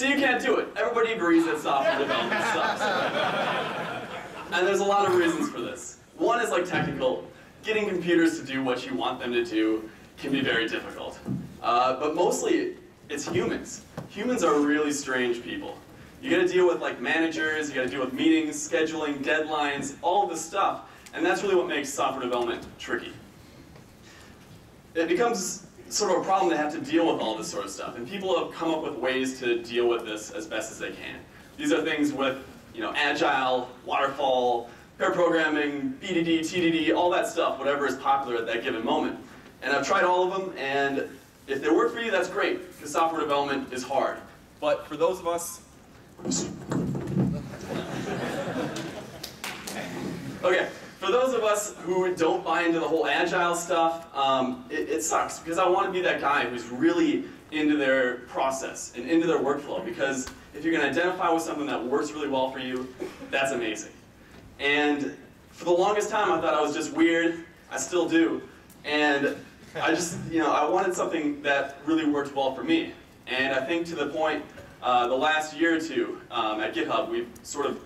So you can't do it. Everybody agrees that software development sucks. and there's a lot of reasons for this. One is like technical. Getting computers to do what you want them to do can be very difficult. Uh, but mostly, it's humans. Humans are really strange people. You gotta deal with like managers, you gotta deal with meetings, scheduling, deadlines, all this stuff. And that's really what makes software development tricky. It becomes sort of a problem to have to deal with all this sort of stuff. And people have come up with ways to deal with this as best as they can. These are things with, you know, agile, waterfall, pair programming, BDD, TDD, all that stuff, whatever is popular at that given moment. And I've tried all of them, and if they work for you, that's great, because software development is hard. But for those of us, okay, for those of us who don't buy into the whole agile stuff, um, it, it sucks because I want to be that guy who's really into their process and into their workflow because if you can identify with something that works really well for you, that's amazing. And for the longest time, I thought I was just weird. I still do. And I just, you know, I wanted something that really worked well for me. And I think to the point, uh, the last year or two um, at GitHub, we've sort of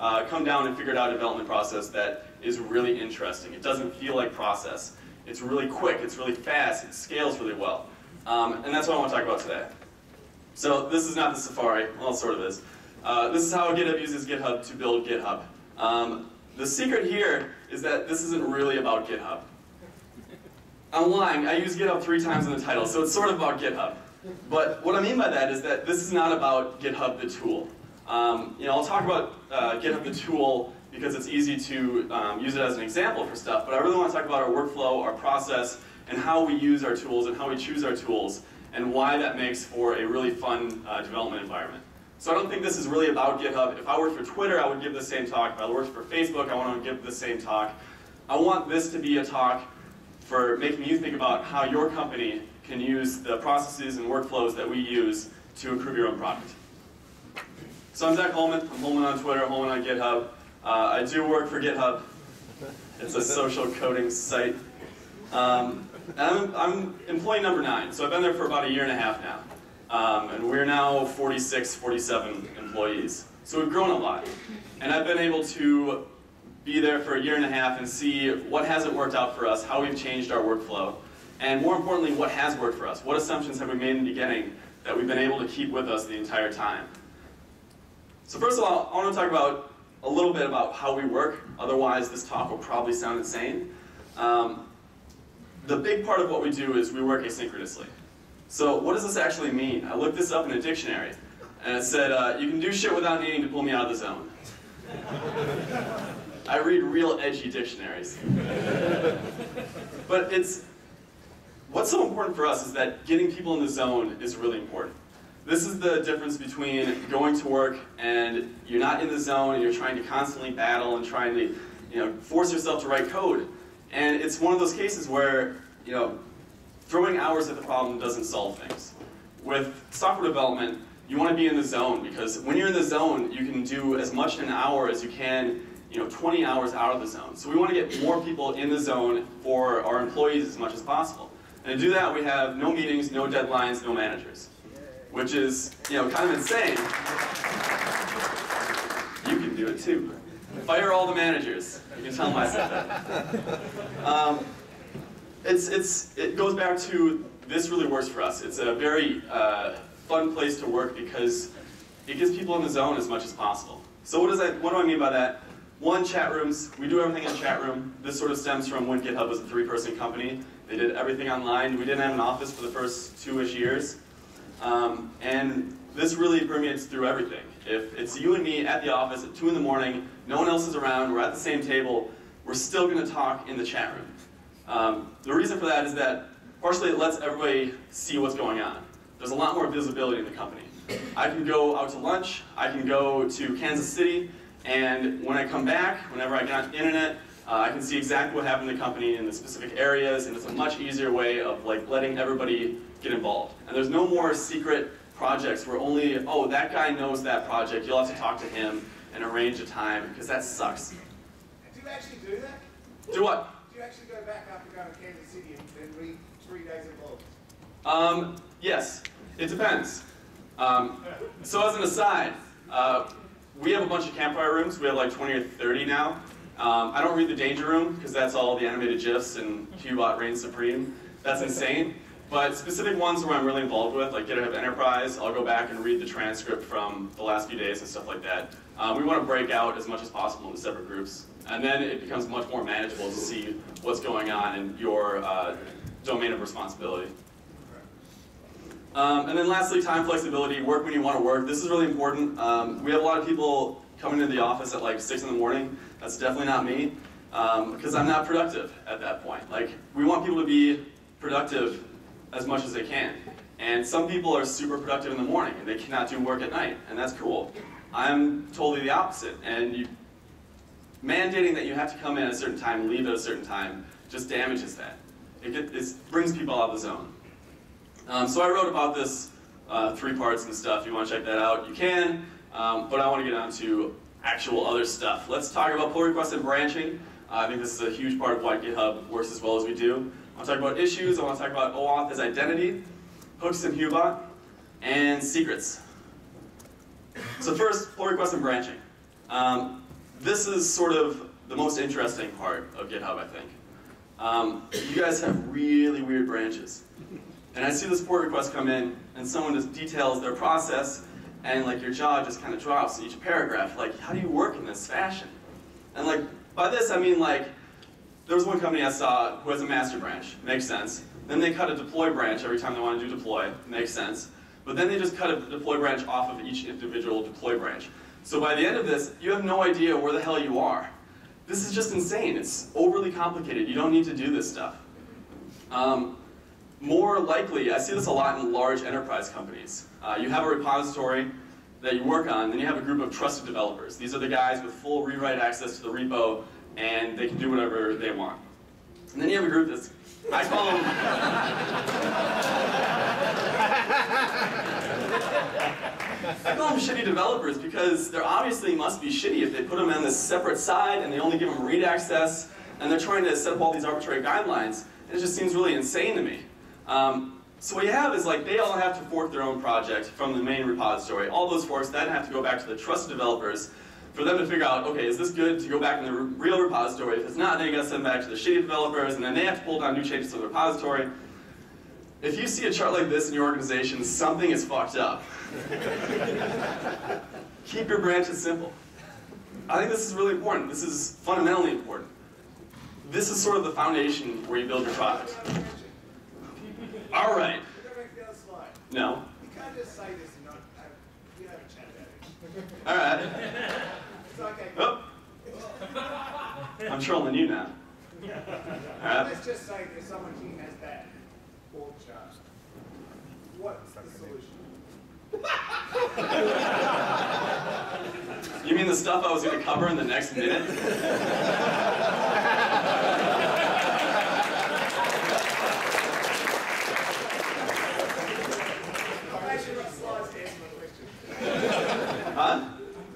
uh, come down and figured out a development process that is really interesting. It doesn't feel like process. It's really quick, it's really fast, it scales really well. Um, and that's what I want to talk about today. So this is not the Safari, well, it sort of is. Uh, this is how GitHub uses GitHub to build GitHub. Um, the secret here is that this isn't really about GitHub. I'm lying, I use GitHub three times in the title, so it's sort of about GitHub. But what I mean by that is that this is not about GitHub the tool. Um, you know, I'll talk about uh, GitHub the tool because it's easy to um, use it as an example for stuff, but I really want to talk about our workflow, our process, and how we use our tools and how we choose our tools, and why that makes for a really fun uh, development environment. So I don't think this is really about GitHub. If I worked for Twitter, I would give the same talk. If I worked for Facebook, I want to give the same talk. I want this to be a talk for making you think about how your company can use the processes and workflows that we use to improve your own product. So I'm Zach Holman. I'm Holman on Twitter, Holman on GitHub. Uh, I do work for GitHub. It's a social coding site. Um, I'm, I'm, employee number nine, so I've been there for about a year and a half now. Um, and we're now 46, 47 employees. So we've grown a lot. And I've been able to be there for a year and a half and see what hasn't worked out for us, how we've changed our workflow, and more importantly, what has worked for us. What assumptions have we made in the beginning that we've been able to keep with us the entire time? So first of all, I want to talk about a little bit about how we work, otherwise this talk will probably sound insane. Um, the big part of what we do is we work asynchronously. So what does this actually mean? I looked this up in a dictionary, and it said, uh, you can do shit without needing to pull me out of the zone. I read real edgy dictionaries. but it's, what's so important for us is that getting people in the zone is really important. This is the difference between going to work and you're not in the zone and you're trying to constantly battle and trying to you know, force yourself to write code. And it's one of those cases where you know, throwing hours at the problem doesn't solve things. With software development, you want to be in the zone because when you're in the zone, you can do as much in an hour as you can you know, 20 hours out of the zone. So we want to get more people in the zone for our employees as much as possible. And to do that, we have no meetings, no deadlines, no managers which is, you know, kind of insane. You can do it too. Fire all the managers. You can tell them I said that. Um, it's, it's, it goes back to this really works for us. It's a very uh, fun place to work because it gets people in the zone as much as possible. So what, does that, what do I mean by that? One, chat rooms. We do everything in chat room. This sort of stems from when GitHub was a three-person company. They did everything online. We didn't have an office for the first two-ish years. Um, and this really permeates through everything. If it's you and me at the office at 2 in the morning, no one else is around, we're at the same table, we're still going to talk in the chat room. Um, the reason for that is that partially it lets everybody see what's going on. There's a lot more visibility in the company. I can go out to lunch, I can go to Kansas City, and when I come back, whenever I get on the internet, uh, I can see exactly what happened in the company in the specific areas, and it's a much easier way of like letting everybody get involved. And there's no more secret projects where only, oh, that guy knows that project, you'll have to talk to him and arrange a time, because that sucks. Do you actually do that? Do what? Do you actually go back after going to Kansas City and, then read three days of blogs? Um, yes, it depends. Um, so as an aside, uh, we have a bunch of campfire rooms. We have like 20 or 30 now. Um, I don't read the danger room because that's all the animated GIFs and Hubot reigns supreme. That's insane. But specific ones where I'm really involved with, like GitHub Enterprise, I'll go back and read the transcript from the last few days and stuff like that. Um, we want to break out as much as possible into separate groups. And then it becomes much more manageable to see what's going on in your uh, domain of responsibility. Um, and then lastly, time flexibility, work when you want to work. This is really important. Um, we have a lot of people coming into the office at like 6 in the morning. That's definitely not me, because um, I'm not productive at that point. Like, we want people to be productive as much as they can. And some people are super productive in the morning and they cannot do work at night, and that's cool. I'm totally the opposite. And you, mandating that you have to come in at a certain time, leave at a certain time, just damages that. It, get, it brings people out of the zone. Um, so I wrote about this uh, three parts and stuff. If You want to check that out, you can. Um, but I want to get on to actual other stuff. Let's talk about pull request and branching. Uh, I think this is a huge part of why GitHub works as well as we do. Want to talk about issues. I want to talk about OAuth as identity, hooks and Hubot, and secrets. So first, pull request and branching. Um, this is sort of the most interesting part of GitHub, I think. Um, you guys have really weird branches. And I see this pull request come in, and someone just details their process, and like your jaw just kind of drops in each paragraph. Like, how do you work in this fashion? And like, by this I mean like, there was one company I saw who has a master branch, makes sense. Then they cut a deploy branch every time they want to do deploy, makes sense. But then they just cut a deploy branch off of each individual deploy branch. So by the end of this, you have no idea where the hell you are. This is just insane. It's overly complicated. You don't need to do this stuff. Um, more likely, I see this a lot in large enterprise companies. Uh, you have a repository that you work on, then you have a group of trusted developers. These are the guys with full rewrite access to the repo, and they can do whatever they want. And then you have a group that's, I call them, I call them shitty developers because they're obviously must be shitty if they put them on this separate side and they only give them read access, and they're trying to set up all these arbitrary guidelines. And it just seems really insane to me. Um, so what you have is like they all have to fork their own project from the main repository. All those forks then have to go back to the trusted developers for them to figure out, okay, is this good to go back in the real repository? If it's not, then you gotta send back to the shitty developers, and then they have to pull down new changes to the repository. If you see a chart like this in your organization, something is fucked up. Keep your branches simple. I think this is really important. This is fundamentally important. This is sort of the foundation where you build your product. All right. No. You can't just say this and not have a chat about it. All right. It's okay. Oh. I'm trolling you now. All right. Uh, Let's just say there's someone here has that org chart. What's the solution? You mean the stuff I was going to cover in the next minute? I've actually got slides to answer my question. Huh?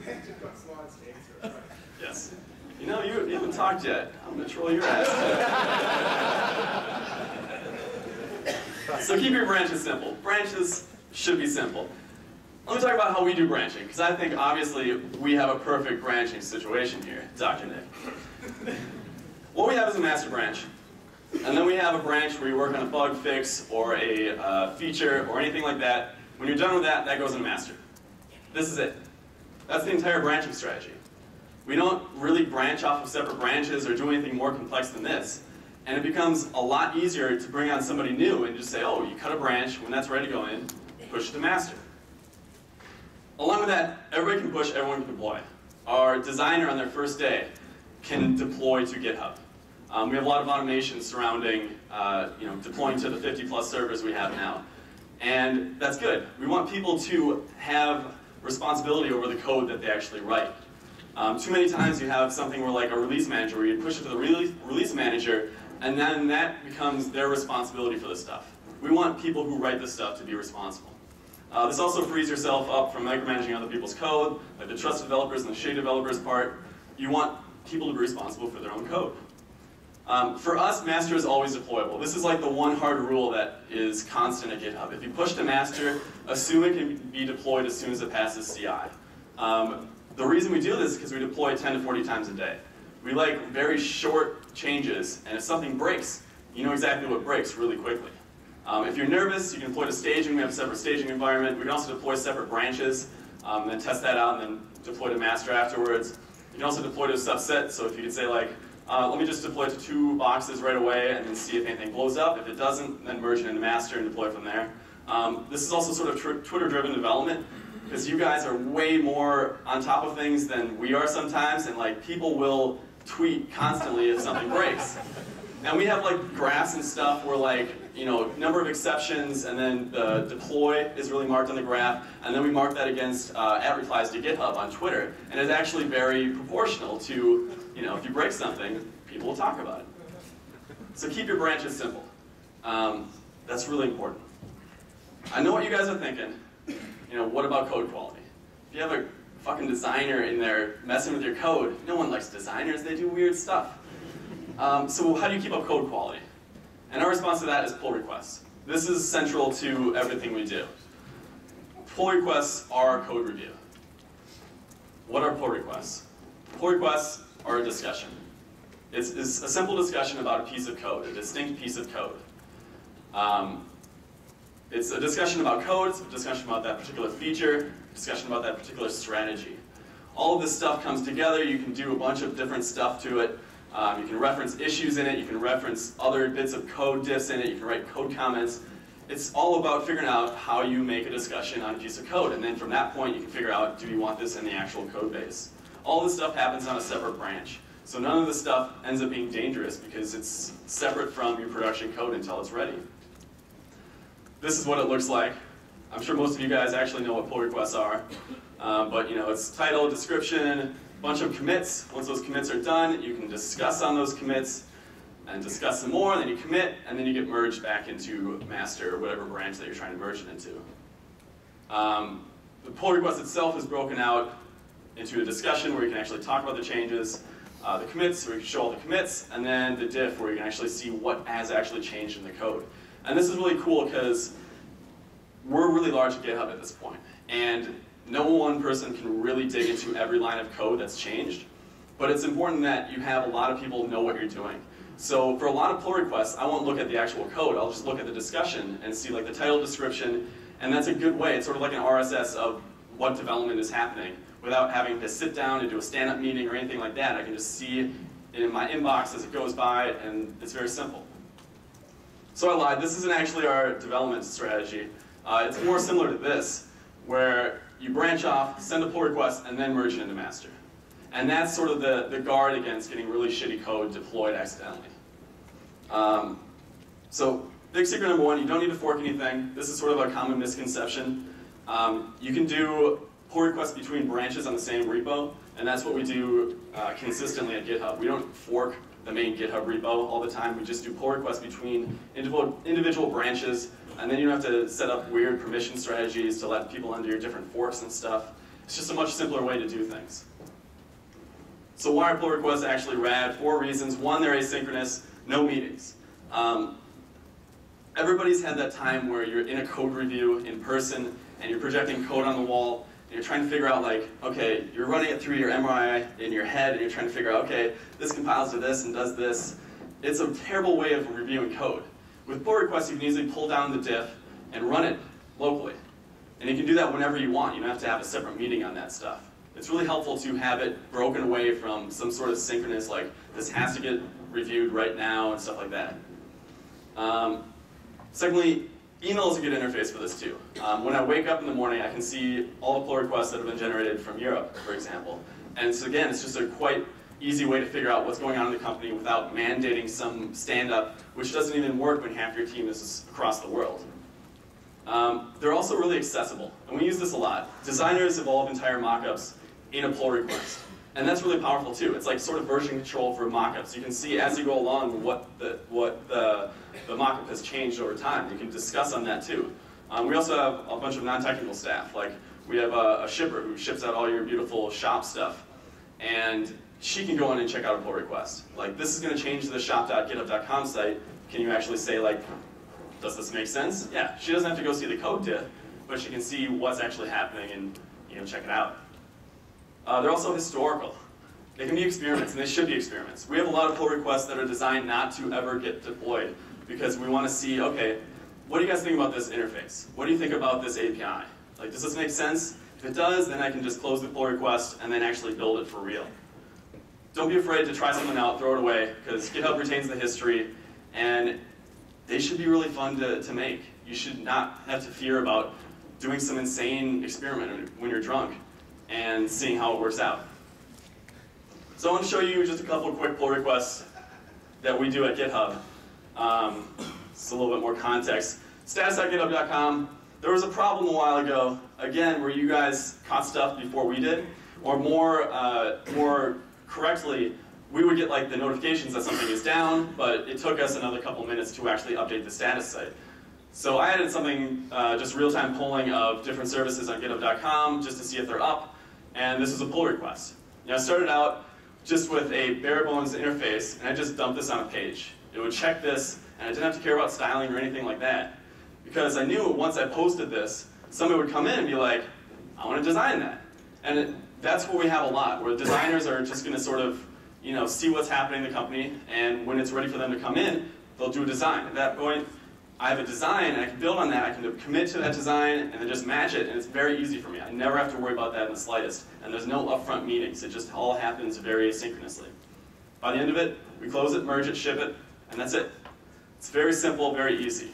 I've actually got slides to answer it. right? Yes. You know, you, you haven't talked yet. I'm to troll your ass. so keep your branches simple. Branches should be simple. Let me talk about how we do branching, because I think obviously we have a perfect branching situation here, Dr. Nic. What we have is a master branch, and then we have a branch where you work on a bug fix or a uh, feature or anything like that. When you're done with that, that goes in master. This is it. That's the entire branching strategy. We don't really branch off of separate branches or do anything more complex than this. And it becomes a lot easier to bring on somebody new and just say, oh, you cut a branch, when that's ready to go in, push to master. Along with that, everybody can push, everyone can deploy. Our designer on their first day can deploy to GitHub. Um, we have a lot of automation surrounding uh, you know, deploying to the 50 plus servers we have now. And that's good. We want people to have responsibility over the code that they actually write. Um, too many times you have something where like a release manager where you push it to the release, release manager and then that becomes their responsibility for the stuff. We want people who write this stuff to be responsible. Uh, this also frees yourself up from micromanaging other people's code, like the trust developers and the shade developers part. You want people to be responsible for their own code. Um, for us, master is always deployable. This is like the one hard rule that is constant at GitHub. If you push to master, assume it can be deployed as soon as it passes CI. Um, the reason we do this is because we deploy 10 to 40 times a day. We like very short changes, and if something breaks, you know exactly what breaks really quickly. Um, if you're nervous, you can deploy to staging. We have a separate staging environment. We can also deploy separate branches, um, then test that out, and then deploy to master afterwards. You can also deploy to a subset, so if you could say like, uh, let me just deploy to two boxes right away and then see if anything blows up. If it doesn't, then merge it into master and deploy from there. Um, this is also sort of Twitter-driven development because you guys are way more on top of things than we are sometimes, and like people will tweet constantly if something breaks. And we have like graphs and stuff where like, you know, number of exceptions and then the deploy is really marked on the graph. And then we mark that against uh, at replies to GitHub on Twitter. And it's actually very proportional to, you know, if you break something, people will talk about it. So keep your branches simple. Um, that's really important. I know what you guys are thinking. You know, what about code quality? If you have a fucking designer in there messing with your code, no one likes designers, they do weird stuff. Um, so how do you keep up code quality? And our response to that is pull requests. This is central to everything we do. Pull requests are code review. What are pull requests? Pull requests are a discussion. It's, it's a simple discussion about a piece of code, a distinct piece of code. Um, it's a discussion about code, it's a discussion about that particular feature, discussion about that particular strategy. All of this stuff comes together, you can do a bunch of different stuff to it, um, you can reference issues in it, you can reference other bits of code diffs in it, you can write code comments. It's all about figuring out how you make a discussion on a piece of code, and then from that point you can figure out, do you want this in the actual code base? All this stuff happens on a separate branch. So none of this stuff ends up being dangerous because it's separate from your production code until it's ready. This is what it looks like. I'm sure most of you guys actually know what pull requests are. Um, but you know, it's title, description, bunch of commits. Once those commits are done, you can discuss on those commits and discuss some more, and then you commit, and then you get merged back into master or whatever branch that you're trying to merge it into. Um, the pull request itself is broken out into a discussion where you can actually talk about the changes, uh, the commits where you can show all the commits, and then the diff where you can actually see what has actually changed in the code. And this is really cool because we're really large at GitHub at this point, and no one person can really dig into every line of code that's changed, but it's important that you have a lot of people know what you're doing. So for a lot of pull requests, I won't look at the actual code, I'll just look at the discussion and see like the title description, and that's a good way, it's sort of like an RSS of what development is happening without having to sit down and do a stand-up meeting or anything like that. I can just see it in my inbox as it goes by, and it's very simple. So I lied, this isn't actually our development strategy. Uh, it's more similar to this, where you branch off, send a pull request, and then merge it into master. And that's sort of the, the guard against getting really shitty code deployed accidentally. Um, so big secret number one, you don't need to fork anything. This is sort of a common misconception. Um, you can do pull requests between branches on the same repo, and that's what we do uh, consistently at GitHub. We don't fork the main GitHub repo all the time. We just do pull requests between individual, branches and then you don't have to set up weird permission strategies to let people into your different forks and stuff. It's just a much simpler way to do things. So why are pull requests actually rad? Four reasons. One, they're asynchronous, no meetings. Um, everybody's had that time where you're in a code review in person and you're projecting code on the wall you're trying to figure out like, okay, you're running it through your MRI in your head and you're trying to figure out, okay, this compiles to this and does this. It's a terrible way of reviewing code. With pull requests, you can easily pull down the diff and run it locally. And you can do that whenever you want. You don't have to have a separate meeting on that stuff. It's really helpful to have it broken away from some sort of synchronous, like this has to get reviewed right now and stuff like that. Um, secondly, email is a good interface for this too. Um, when I wake up in the morning, I can see all the pull requests that have been generated from Europe, for example. And so again, it's just a quite easy way to figure out what's going on in the company without mandating some stand-up, which doesn't even work when half your team is across the world. Um, they're also really accessible, and we use this a lot. Designers evolve entire mockups in a pull request. And that's really powerful too. It's like sort of version control for mockups. You can see as you go along what the, what the, the mockup has changed over time. You can discuss on that too. Um, we also have a bunch of non-technical staff. Like we have a, a shipper who ships out all your beautiful shop stuff. And she can go in and check out a pull request. Like, this is going to change the shop.github.com site. Can you actually say, like, does this make sense? Yeah, she doesn't have to go see the code diff, but she can see what's actually happening and you know, check it out. Uh, they're also historical. They can be experiments, and they should be experiments. We have a lot of pull requests that are designed not to ever get deployed because we want to see, okay, what do you guys think about this interface? What do you think about this API? Like, does this make sense? If it does, then I can just close the pull request and then actually build it for real. Don't be afraid to try something out, throw it away, because GitHub retains the history, and they should be really fun to, to make. You should not have to fear about doing some insane experiment when you're drunk and seeing how it works out. So I want to show you just a couple of quick pull requests that we do at GitHub. Um, it's a little bit more context. Status.github.com, there was a problem a while ago, again, where you guys caught stuff before we did, or more, uh, more correctly, we would get like the notifications that something is down, but it took us another couple minutes to actually update the status site. So I added something, uh, just real-time polling of different services on github.com just to see if they're up, and this is a pull request. Now I started out just with a bare bones interface, and I just dumped this on a page. It would check this, and I didn't have to care about styling or anything like that. Because I knew once I posted this, somebody would come in and be like, I want to design that. And it, that's what we have a lot, where designers are just going to sort of you know, see what's happening in the company, and when it's ready for them to come in, they'll do a design. At that point, I have a design, and I can build on that. I can commit to that design, and then just match it, and it's very easy for me. I never have to worry about that in the slightest. And there's no upfront meetings. It just all happens very asynchronously. By the end of it, we close it, merge it, ship it, and that's it. It's very simple, very easy.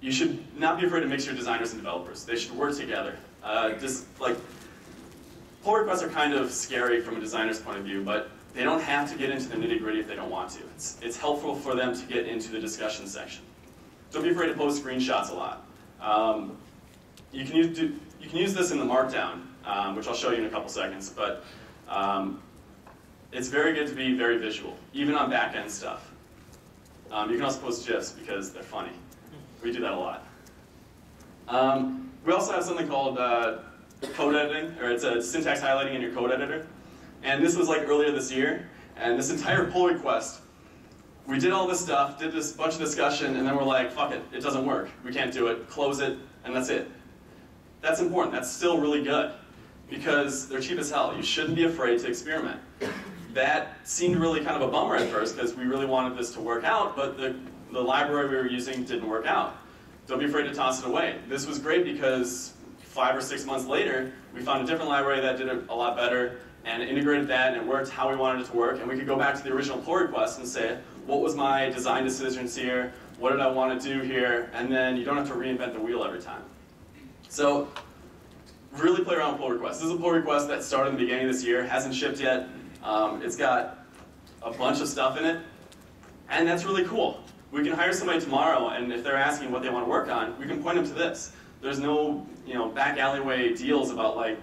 You should not be afraid to mix your designers and developers. They should work together. Uh, just like pull requests are kind of scary from a designer's point of view, but they don't have to get into the nitty gritty if they don't want to. It's, it's helpful for them to get into the discussion section. Don't be afraid to post screenshots a lot. Um, you, can use, do, you can use this in the Markdown, um, which I'll show you in a couple seconds, but um, it's very good to be very visual, even on back-end stuff. Um, you can also post GIFs because they're funny. We do that a lot. Um, we also have something called uh, code editing, or it's a syntax highlighting in your code editor. And this was like earlier this year, and this entire pull request, we did all this stuff, did this bunch of discussion, and then we're like, fuck it, it doesn't work. We can't do it, close it, and that's it. That's important, that's still really good, because they're cheap as hell. You shouldn't be afraid to experiment. That seemed really kind of a bummer at first, because we really wanted this to work out, but the, the library we were using didn't work out. Don't be afraid to toss it away. This was great because five or six months later, we found a different library that did it a lot better, and integrated that and it worked how we wanted it to work. And we could go back to the original pull request and say, what was my design decisions here? What did I want to do here? And then you don't have to reinvent the wheel every time. So really play around with pull requests. This is a pull request that started in the beginning of this year, hasn't shipped yet. Um, it's got a bunch of stuff in it, and that's really cool. We can hire somebody tomorrow, and if they're asking what they want to work on, we can point them to this. There's no, you know, back alleyway deals about like,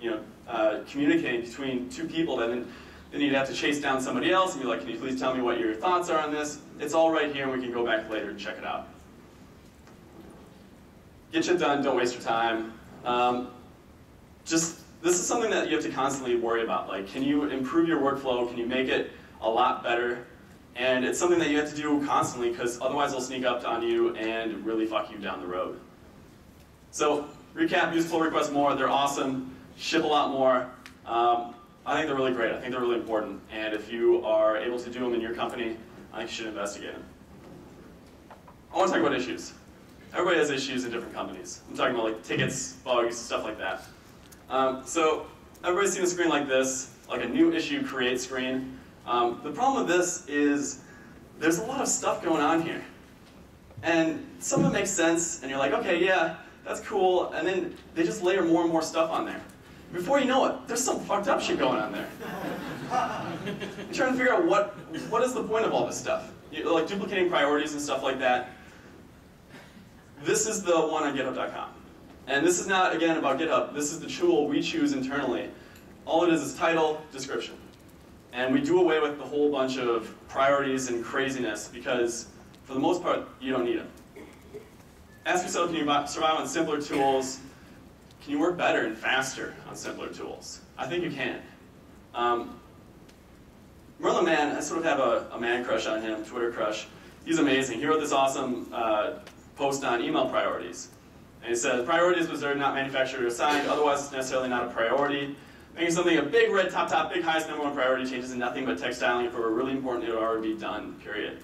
you know, uh, communicating between two people that then you'd have to chase down somebody else and be like, can you please tell me what your thoughts are on this? It's all right here and we can go back later and check it out. Get shit done, don't waste your time. Um, just, this is something that you have to constantly worry about. Like, can you improve your workflow? Can you make it a lot better? And it's something that you have to do constantly because otherwise they'll sneak up on you and really fuck you down the road. So, recap, use pull requests more, they're awesome ship a lot more. Um, I think they're really great. I think they're really important. And if you are able to do them in your company, I think you should investigate them. I want to talk about issues. Everybody has issues in different companies. I'm talking about like tickets, bugs, stuff like that. Um, so everybody's seen a screen like this, like a new issue create screen. Um, the problem with this is there's a lot of stuff going on here. And some of it makes sense, and you're like, okay, yeah, that's cool. And then they just layer more and more stuff on there. Before you know it, there's some fucked up shit going on there. You're trying to figure out what, what is the point of all this stuff? You're like duplicating priorities and stuff like that. This is the one on github.com. And this is not, again, about GitHub. This is the tool we choose internally. All it is is title, description. And we do away with the whole bunch of priorities and craziness because, for the most part, you don't need them. Ask yourself, can you survive on simpler tools? Can you work better and faster on simpler tools? I think you can. Um, Merlin Mann, I sort of have a, a man crush on him, Twitter crush. He's amazing. He wrote this awesome uh, post on email priorities. And he said, priorities was not manufactured or assigned, otherwise it's necessarily not a priority. Making something a big red top top, big highest number one priority changes in nothing but text styling for a really important it would already be done, period.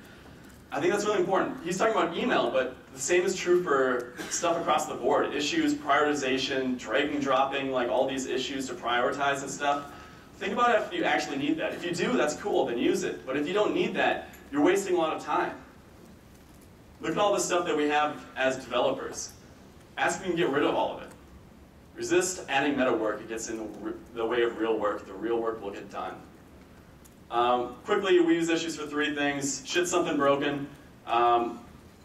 I think that's really important. He's talking about email, but the same is true for stuff across the board. Issues, prioritization, dragging, dropping, like all these issues to prioritize and stuff. Think about if you actually need that. If you do, that's cool, then use it. But if you don't need that, you're wasting a lot of time. Look at all the stuff that we have as developers. Ask if you can get rid of all of it. Resist adding meta work. It gets in the, the way of real work. The real work will get done. Um, quickly, we use issues for three things. Shit something broken. Um,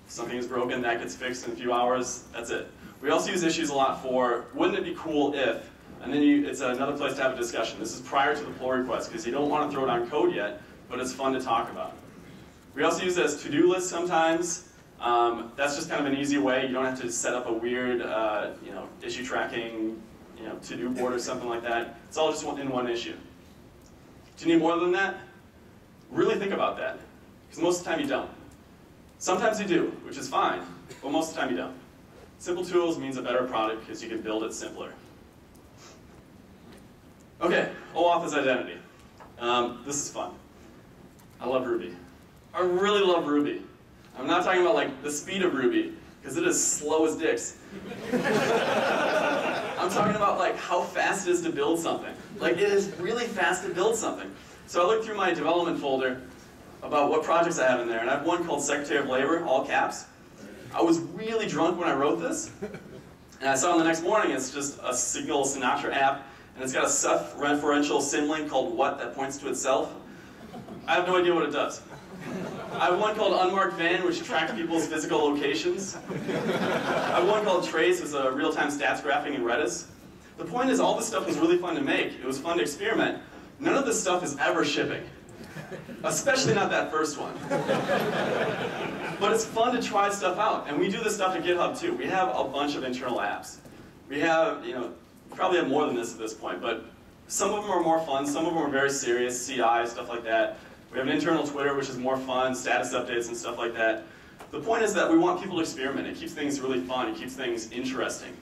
something is broken, that gets fixed in a few hours. That's it. We also use issues a lot for, wouldn't it be cool if, and then you, it's another place to have a discussion. This is prior to the pull request, because you don't want to throw it on code yet, but it's fun to talk about. We also use it as to-do lists sometimes. Um, that's just kind of an easy way. You don't have to set up a weird, uh, you know, issue tracking, you know, to-do board or something like that. It's all just in one issue. Do you need more than that? Really think about that, because most of the time you don't. Sometimes you do, which is fine, but most of the time you don't. Simple tools means a better product because you can build it simpler. Okay, OAuth is identity. Um, this is fun. I love Ruby. I really love Ruby. I'm not talking about like the speed of Ruby, because it is slow as dicks. I'm talking about like how fast it is to build something. Like it is really fast to build something. So I looked through my development folder about what projects I have in there, and I have one called Secretary of Labor, all caps. I was really drunk when I wrote this, and I saw it the next morning, it's just a Signal Sinatra app, and it's got a self-referential symlink called what that points to itself. I have no idea what it does. I have one called Unmarked Van, which tracks people's physical locations. I have one called Trace, which is a real-time stats graphing in Redis. The point is, all this stuff was really fun to make. It was fun to experiment. None of this stuff is ever shipping. Especially not that first one. but it's fun to try stuff out. And we do this stuff at GitHub too. We have a bunch of internal apps. We have, you know, probably have more than this at this point, but some of them are more fun, some of them are very serious, CI, stuff like that. We have an internal Twitter, which is more fun, status updates and stuff like that. The point is that we want people to experiment. It keeps things really fun. It keeps things interesting.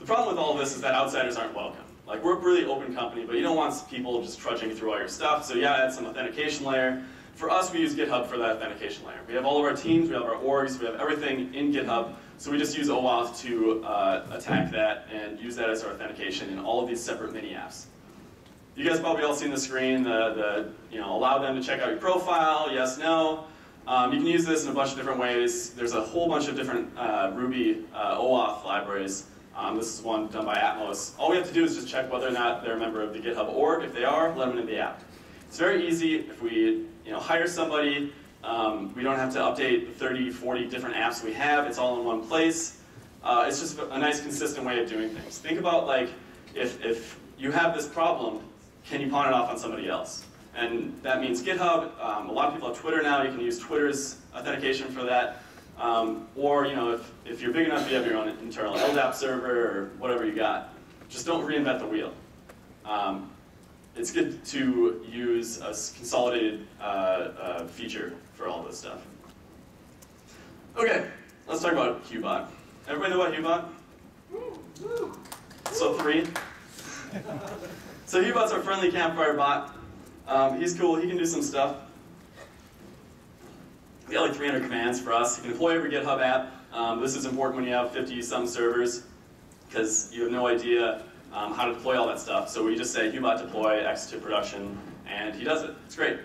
The problem with all of this is that outsiders aren't welcome. Like, we're a really open company, but you don't want people just trudging through all your stuff, so yeah, add some authentication layer. For us, we use GitHub for that authentication layer. We have all of our teams, we have our orgs, we have everything in GitHub, so we just use OAuth to uh, attack that and use that as our authentication in all of these separate mini apps. You guys probably all seen the screen, the, the you know, allow them to check out your profile, yes, no. Um, you can use this in a bunch of different ways. There's a whole bunch of different uh, Ruby uh, OAuth libraries um, this is one done by Atmos. All we have to do is just check whether or not they're a member of the GitHub org. If they are, let them into the app. It's very easy. If we you know, hire somebody, um, we don't have to update the 30, 40 different apps we have. It's all in one place. Uh, it's just a nice, consistent way of doing things. Think about like, if, if you have this problem, can you pawn it off on somebody else? And that means GitHub. Um, a lot of people have Twitter now. You can use Twitter's authentication for that. Um, or, you know, if, if you're big enough, you have your own internal LDAP server or whatever you got. Just don't reinvent the wheel. Um, it's good to use a consolidated uh, uh, feature for all this stuff. Okay, let's talk about Hubot. Everybody know about Hubot? So three. so Hubot's our friendly campfire bot. Um, he's cool, he can do some stuff. We got like 300 commands for us. You can deploy every GitHub app. Um, this is important when you have 50 some servers because you have no idea um, how to deploy all that stuff. So we just say hubot deploy x to production, and he does it. It's great.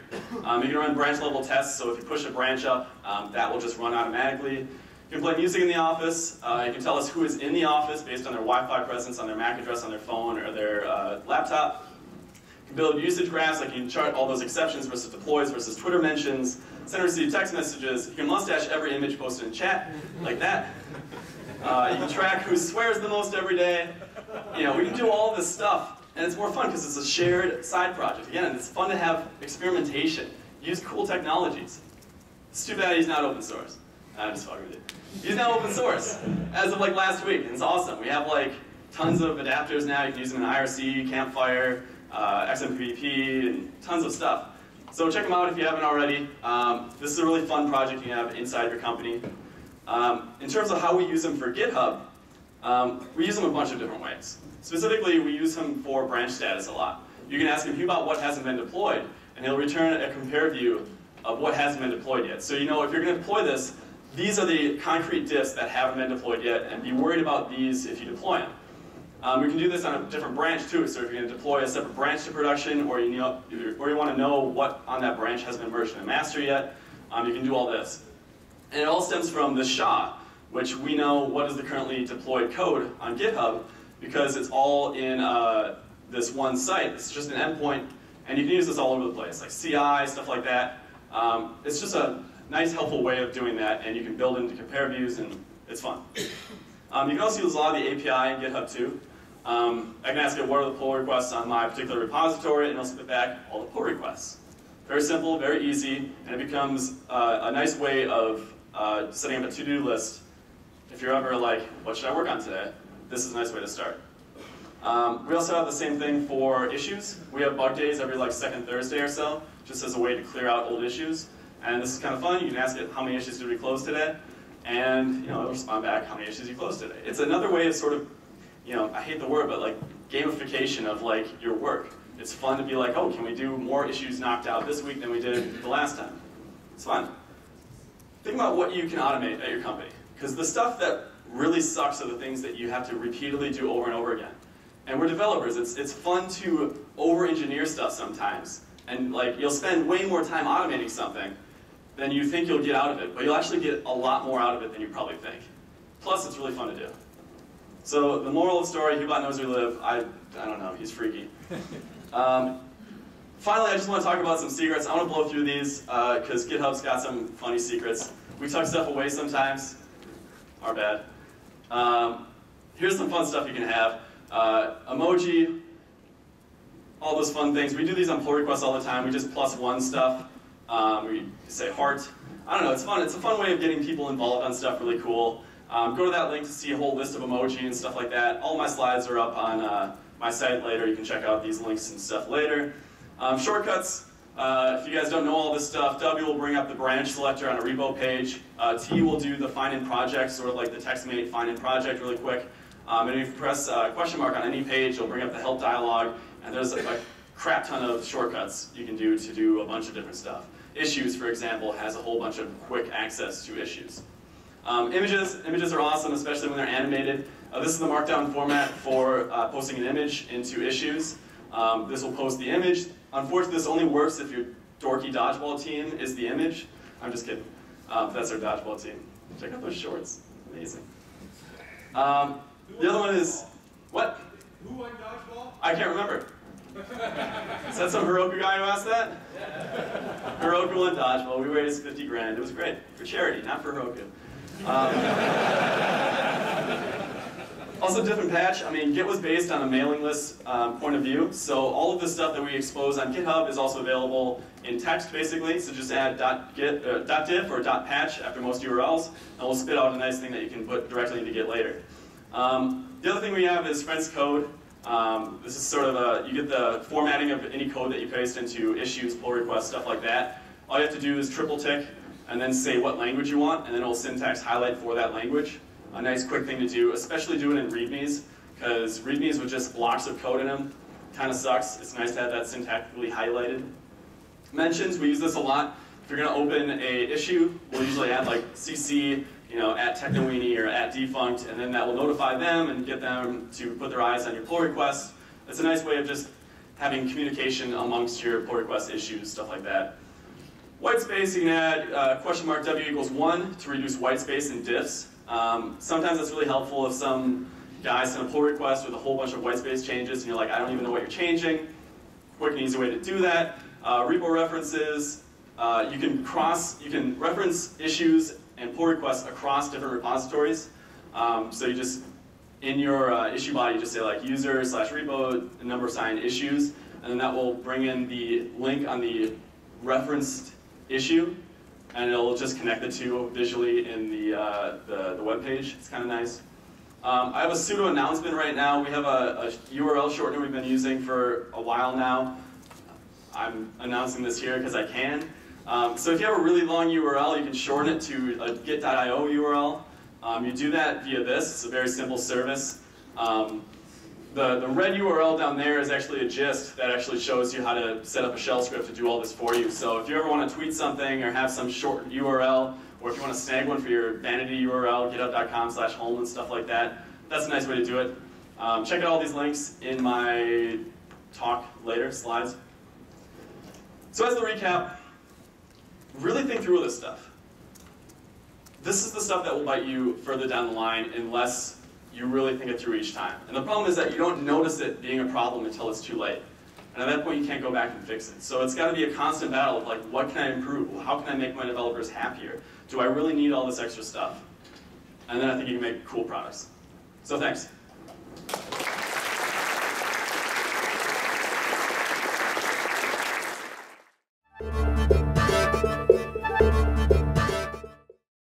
Um, you can run branch level tests, so if you push a branch up, um, that will just run automatically. You can play music in the office. Uh, you can tell us who is in the office based on their Wi-Fi presence, on their MAC address, on their phone, or their uh, laptop. Build usage graphs, like you can chart all those exceptions versus deploys versus Twitter mentions send and receive text messages. You can mustache every image posted in chat, like that. Uh, you can track who swears the most every day. You know, we can do all this stuff, and it's more fun because it's a shared side project. Again, it's fun to have experimentation. Use cool technologies. It's too bad he's not open source. I'm just fucking with you. He's now open source as of like last week, and it's awesome. We have like tons of adapters now. You can use them in IRC, Campfire, uh, XMPP, and tons of stuff. So check them out if you haven't already. Um, this is a really fun project you have inside your company. Um, in terms of how we use them for GitHub, um, we use them a bunch of different ways. Specifically, we use them for branch status a lot. You can ask him about what hasn't been deployed, and he'll return a compare view of what hasn't been deployed yet. So you know if you're going to deploy this, these are the concrete diffs that haven't been deployed yet, and be worried about these if you deploy them. Um, we can do this on a different branch too. So if you're going to deploy a separate branch to production, or you know, or you want to know what on that branch has been merged in master yet, um, you can do all this. And it all stems from the SHA, which we know what is the currently deployed code on GitHub because it's all in uh, this one site. It's just an endpoint, and you can use this all over the place, like CI, stuff like that. Um, it's just a nice, helpful way of doing that, and you can build into compare views, and it's fun. Um, you can also use a lot of the API in GitHub too. Um, I can ask it what are the pull requests on my particular repository, and it'll spit back all the pull requests. Very simple, very easy, and it becomes uh, a nice way of uh, setting up a to-do list. If you're ever like, what should I work on today? This is a nice way to start. Um, we also have the same thing for issues. We have bug days every like second Thursday or so, just as a way to clear out old issues. And this is kind of fun. You can ask it, how many issues did we close today? And you know, it'll respond back, how many issues you closed today. It's another way of sort of, you know, I hate the word, but like gamification of like your work. It's fun to be like, oh, can we do more issues knocked out this week than we did the last time? It's fun. Think about what you can automate at your company. Because the stuff that really sucks are the things that you have to repeatedly do over and over again. And we're developers. It's, it's fun to over-engineer stuff sometimes. And like you'll spend way more time automating something than you think you'll get out of it. But you'll actually get a lot more out of it than you probably think. Plus, it's really fun to do. So the moral of the story, Hubot knows we live. I, I don't know, he's freaky. Um, finally, I just want to talk about some secrets. I want to blow through these because uh, GitHub's got some funny secrets. We tuck stuff away sometimes. Our bad. Um, here's some fun stuff you can have. Uh, emoji, all those fun things. We do these on pull requests all the time. We just plus one stuff. Um, we say heart. I don't know, it's fun. It's a fun way of getting people involved on stuff really cool. Um, go to that link to see a whole list of emoji and stuff like that. All my slides are up on uh, my site later. You can check out these links and stuff later. Um, shortcuts, uh, if you guys don't know all this stuff, W will bring up the branch selector on a repo page. Uh, T will do the find in project, sort of like the TextMate find in project really quick. Um, and if you press uh, question mark on any page, it'll bring up the help dialog, and there's a, a crap ton of shortcuts you can do to do a bunch of different stuff. Issues, for example, has a whole bunch of quick access to issues. Um, images, images are awesome, especially when they're animated. Uh, this is the markdown format for uh, posting an image into issues. Um, this will post the image. Unfortunately, this only works if your dorky dodgeball team is the image. I'm just kidding. Um, that's our dodgeball team. Check out those shorts. Amazing. Um, the other one is, what? Who won dodgeball? I can't remember. Is that some Heroku guy who asked that? Yeah. Heroku won dodgeball. We raised 50 grand. It was great. For charity, not for Heroku. Um, also, different patch. I mean, Git was based on a mailing list um, point of view, so all of the stuff that we expose on GitHub is also available in text, basically. So just add .git, uh, .diff or .patch after most URLs, and we'll spit out a nice thing that you can put directly into Git later. Um, the other thing we have is Fenced Code. Um, this is sort of a, you get the formatting of any code that you paste into issues, pull requests, stuff like that. All you have to do is triple tick and then say what language you want, and then it'll syntax highlight for that language. A nice quick thing to do, especially do it in readmes, because readmes with just blocks of code in them kind of sucks. It's nice to have that syntactically highlighted. Mentions, we use this a lot. If you're going to open a issue, we'll usually add like cc, you know, at technoweenie or at defunkt, and then that will notify them and get them to put their eyes on your pull request. It's a nice way of just having communication amongst your pull request issues, stuff like that. White space, you can add uh, question mark W equals 1 to reduce white space in diffs. Um, sometimes that's really helpful if some guy sent a pull request with a whole bunch of white space changes and you're like, I don't even know what you're changing. Quick and easy way to do that. Uh, repo references, uh, you can cross, you can reference issues and pull requests across different repositories. Um, so you just, in your uh, issue body, you just say like user slash repo number sign issues, and then that will bring in the link on the referenced issue, and it'll just connect the two visually in the, uh, the, the web page. It's kind of nice. Um, I have a pseudo announcement right now. We have a, a URL shortener we've been using for a while now. I'm announcing this here because I can. Um, so if you have a really long URL, you can shorten it to a git.io URL. Um, you do that via this. It's a very simple service. Um, the, the red URL down there is actually a gist that actually shows you how to set up a shell script to do all this for you. So if you ever want to tweet something or have some short URL, or if you want to snag one for your vanity URL, github.com slash home and stuff like that, that's a nice way to do it. Um, check out all these links in my talk later, slides. So as the recap, really think through all this stuff. This is the stuff that will bite you further down the line unless you really think it through each time. And the problem is that you don't notice it being a problem until it's too late. And at that point, you can't go back and fix it. So it's got to be a constant battle of like, what can I improve? How can I make my developers happier? Do I really need all this extra stuff? And then I think you can make cool products. So thanks.